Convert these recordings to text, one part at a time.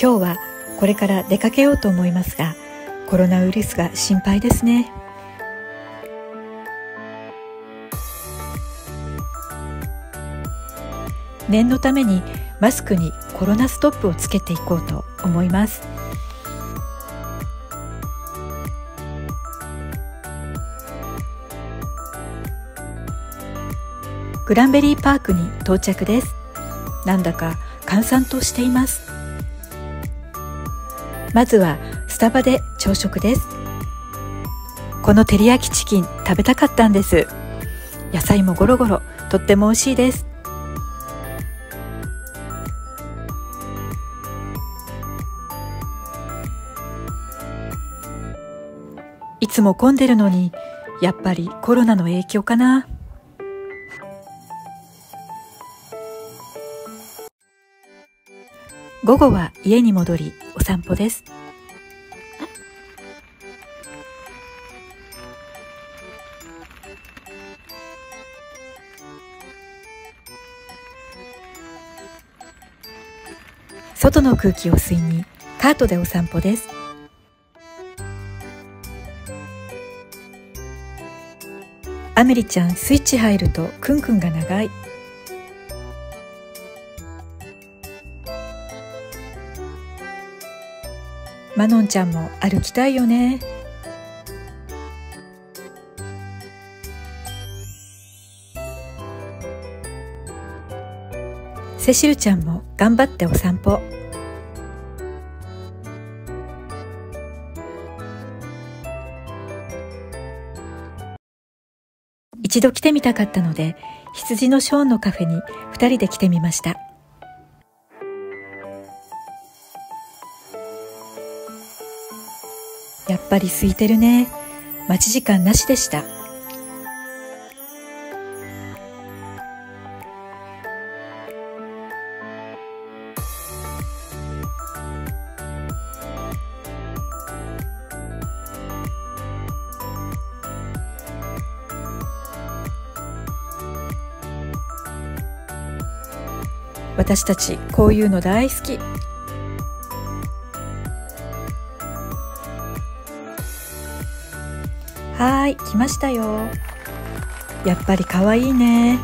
今日はこれから出かけようと思いますがコロナウイルスが心配ですね。念のためにマスクにコロナストップをつけていこうと思います。グランベリーパークに到着です。なんだか閑散としています。まずはスタバで朝食です。この照り焼きチキン食べたかったんです。野菜もゴロゴロとっても美味しいです。いつも混んでるのにやっぱりコロナの影響かな。午後は家に戻りお散歩です。外の空気を吸いにカートでお散歩です。アメリちゃんスイッチ入るとクンクンが長い。マノンちゃんも歩きたいよね。セシルちゃんも頑張ってお散歩。一度来てみたかったので羊のショーンのカフェに2人で来てみました。やっぱり空いてるね。待ち時間なしでした。私たちこういうの大好き。はい来ましたよ。やっぱり可愛いね。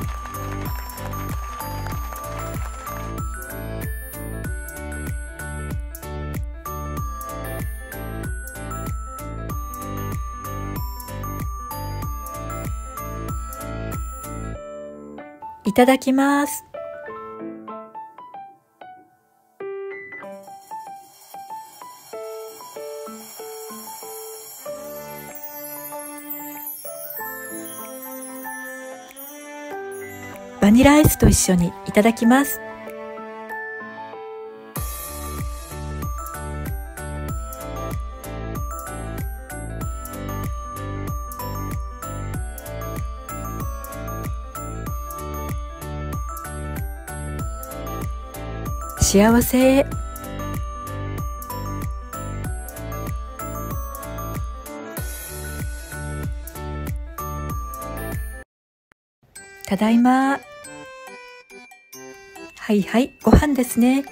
いただきます。バニラアイスと一緒にいただきます。幸せただいま。はいはい、ご飯ですね。